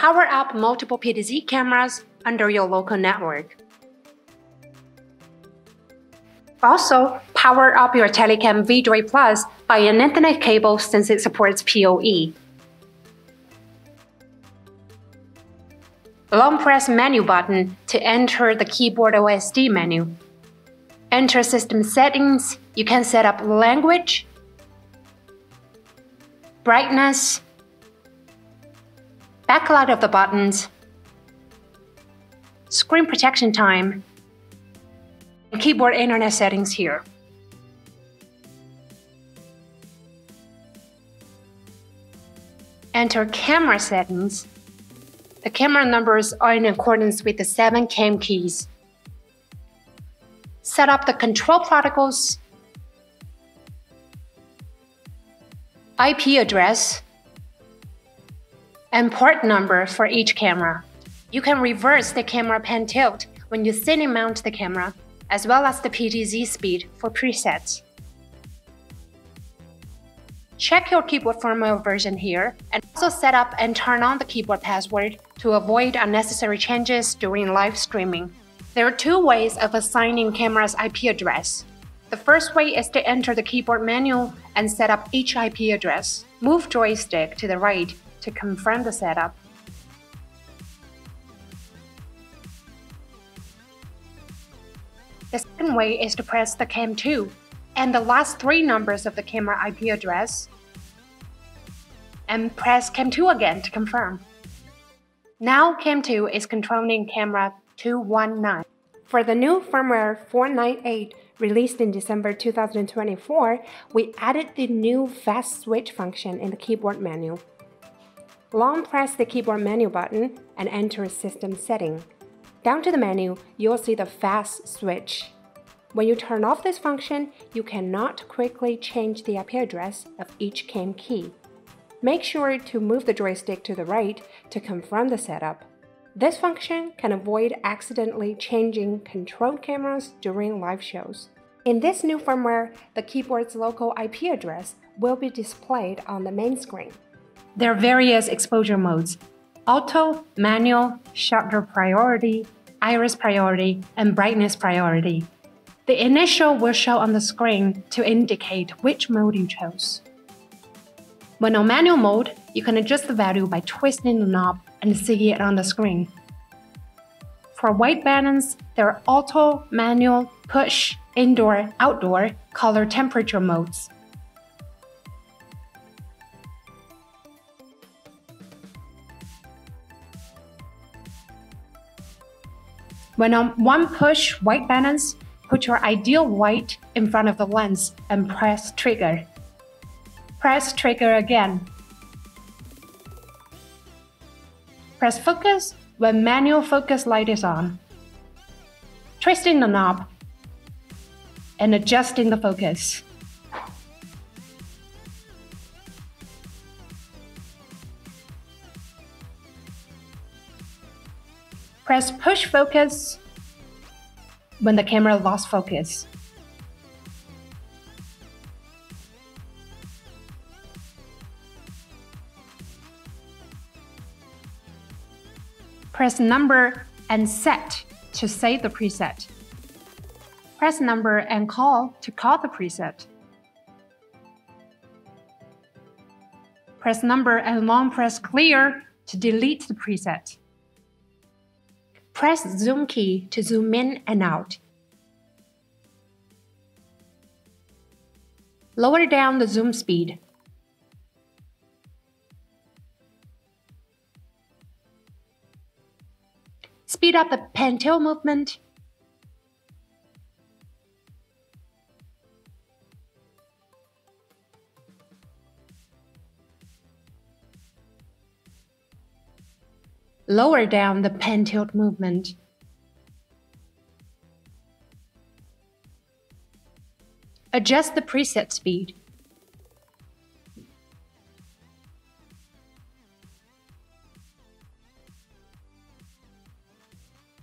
Power up multiple PTZ cameras under your local network. Also, power up your Telycam V-Joy Plus by an Ethernet cable since it supports PoE. Long press menu button to enter the keyboard OSD menu. Enter system settings, you can set up language, brightness, backlight of the buttons, screen protection time, and keyboard internet settings here. Enter camera settings. The camera numbers are in accordance with the 7 cam keys. Set up the control protocols, IP address, and port number for each camera. You can reverse the camera pan tilt when you ceiling mount the camera, as well as the PTZ speed for presets. Check your keyboard firmware version here, and also set up and turn on the keyboard password to avoid unnecessary changes during live streaming. There are two ways of assigning camera's IP address. The first way is to enter the keyboard menu and set up each IP address. Move joystick to the right to confirm the setup. The second way is to press the CAM2 and the last three numbers of the camera IP address and press CAM2 again to confirm. Now CAM2 is controlling camera 219. For the new firmware 498 released in December 2024, we added the new fast switch function in the keyboard menu. Long press the keyboard menu button and enter a system setting. Down to the menu, you'll see the fast switch. When you turn off this function, you cannot quickly change the IP address of each CAM key. Make sure to move the joystick to the right to confirm the setup. This function can avoid accidentally changing control cameras during live shows. In this new firmware, the keyboard's local IP address will be displayed on the main screen. There are various exposure modes auto, manual, shutter priority, iris priority, and brightness priority. The initial will show on the screen to indicate which mode you chose. When on manual mode, you can adjust the value by twisting the knob and see it on the screen. For white balance, there are auto, manual, push, indoor, outdoor, color temperature modes. When on one push white balance, put your ideal white in front of the lens and press trigger. Press trigger again. Press focus when manual focus light is on. Twisting the knob and adjusting the focus. Press push focus when the camera lost focus. Press number and set to save the preset. Press number and call to call the preset. Press number and long press clear to delete the preset. Press zoom key to zoom in and out. Lower down the zoom speed. Speed up the pen tilt movement. Lower down the pen tilt movement. Adjust the preset speed.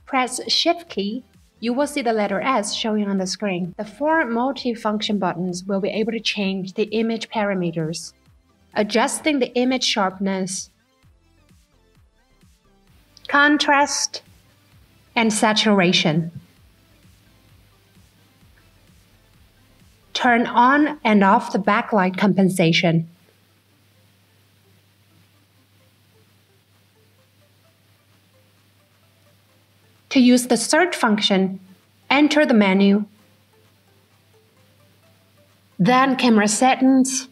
Press Shift key, you will see the letter S showing on the screen. The four multi-function buttons will be able to change the image parameters. Adjusting the image sharpness, contrast, and saturation. Turn on and off the backlight compensation. To use the search function, enter the menu, then camera settings,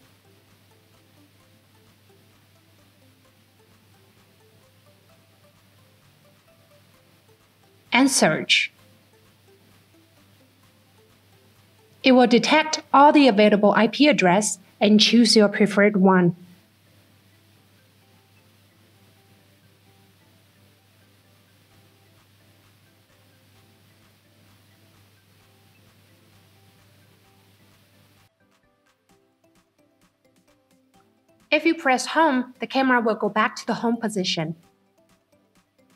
and search. It will detect all the available IP address and choose your preferred one. If you press home, the camera will go back to the home position.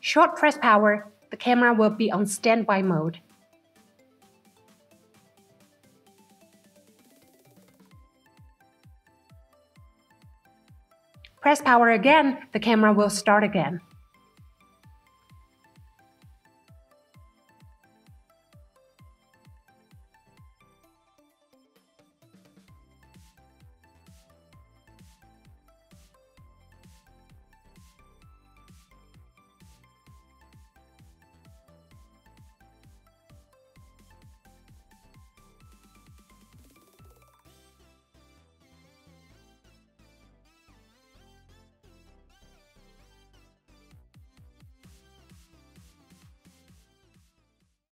Short press power, the camera will be on standby mode. Press power again, the camera will start again.